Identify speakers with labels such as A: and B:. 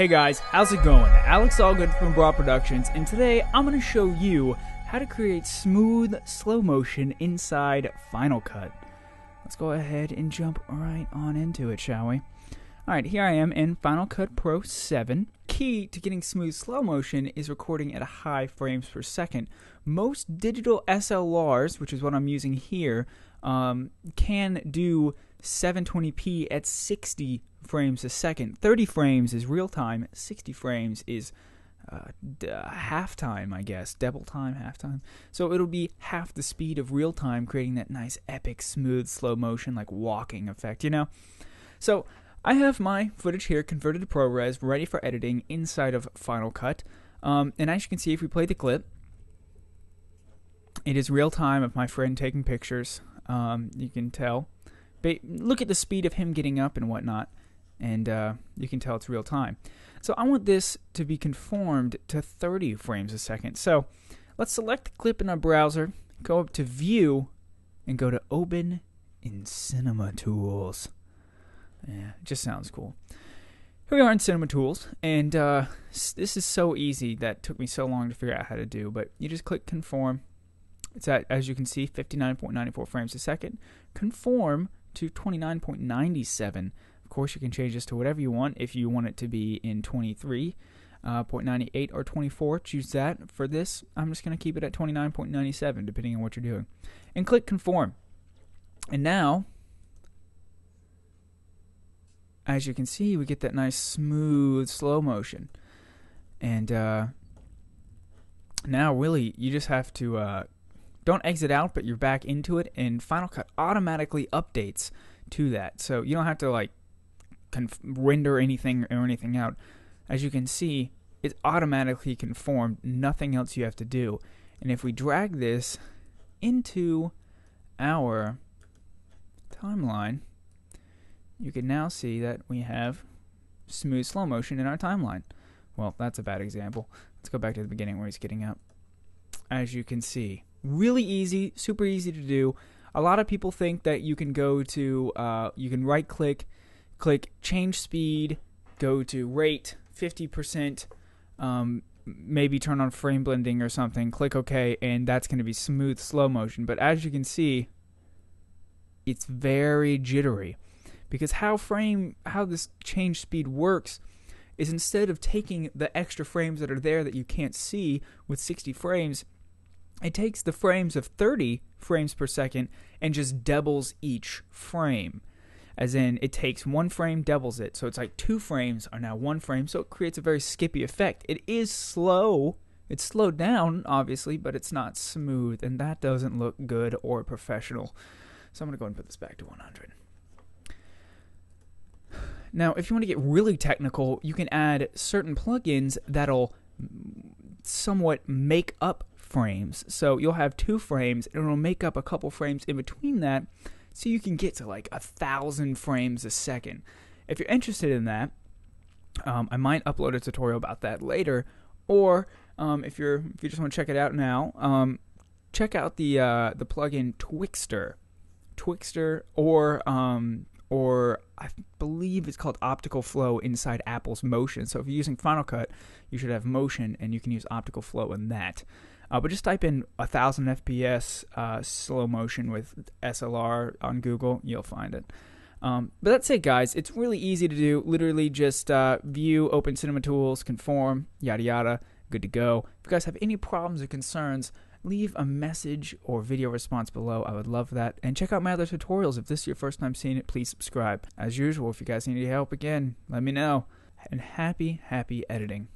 A: Hey guys, how's it going? Alex Allgood from Broad Productions, and today I'm going to show you how to create smooth slow motion inside Final Cut. Let's go ahead and jump right on into it, shall we? Alright, here I am in Final Cut Pro 7. Key to getting smooth slow motion is recording at a high frames per second. Most digital SLRs, which is what I'm using here, um, can do 720p at 60 frames a second. 30 frames is real time, 60 frames is uh, d- half time, I guess. Double time, half time. So it'll be half the speed of real time, creating that nice, epic, smooth, slow motion, like walking effect, you know? So I have my footage here converted to ProRes, ready for editing inside of Final Cut. Um, and as you can see, if we play the clip, it is real time of my friend taking pictures. Um, you can tell. But look at the speed of him getting up and whatnot, and uh, you can tell it's real time. So I want this to be conformed to 30 frames a second. So let's select the clip in our browser, go up to View, and go to Open in Cinema Tools. Yeah, it just sounds cool. Here we are in Cinema Tools, and uh, this is so easy that took me so long to figure out how to do. But you just click Conform. It's at, as you can see, 59.94 frames a second. Conform to 29.97. Of course, you can change this to whatever you want. If you want it to be in 23.98 uh, or 24, choose that. For this, I'm just going to keep it at 29.97, depending on what you're doing. And click Conform. And now, as you can see, we get that nice smooth slow motion. And uh, now, really, you just have to uh, don't exit out, but you're back into it, and Final Cut automatically updates to that. So you don't have to like conf- render anything or anything out. As you can see, it's automatically conformed. Nothing else you have to do. And if we drag this into our timeline, you can now see that we have smooth slow motion in our timeline. Well, that's a bad example. Let's go back to the beginning where he's getting up. As you can see, really easy, super easy to do. A lot of people think that you can go to, uh, you can right click, click change speed, go to rate 50%, um, maybe turn on frame blending or something, click OK, and that's going to be smooth slow motion. But as you can see, it's very jittery because how frame how this change speed works is instead of taking the extra frames that are there that you can't see with 60 frames it takes the frames of 30 frames per second and just doubles each frame. As in, it takes one frame, doubles it. So it's like two frames are now one frame. So it creates a very skippy effect. It is slow. It's slowed down, obviously, but it's not smooth. And that doesn't look good or professional. So I'm going to go and put this back to 100. Now, if you want to get really technical, you can add certain plugins that'll somewhat make up frames. So you'll have two frames, and it'll make up a couple frames in between that, so you can get to like a thousand frames a second. If you're interested in that, um, I might upload a tutorial about that later. Or um, if you're if you just want to check it out now, um, check out the uh, the plugin Twixtor, Twixtor, or um, or I believe it's called Optical Flow inside Apple's Motion. So if you're using Final Cut, you should have Motion, and you can use Optical Flow in that. Uh, but just type in 1000 FPS uh, slow motion with SLR on Google, you'll find it. Um, but that's it, guys. It's really easy to do. Literally just uh, view, open Cinema Tools, conform, yada yada, good to go. If you guys have any problems or concerns, leave a message or video response below. I would love that. And check out my other tutorials. If this is your first time seeing it, please subscribe. As usual, if you guys need any help again, let me know. And happy, happy editing.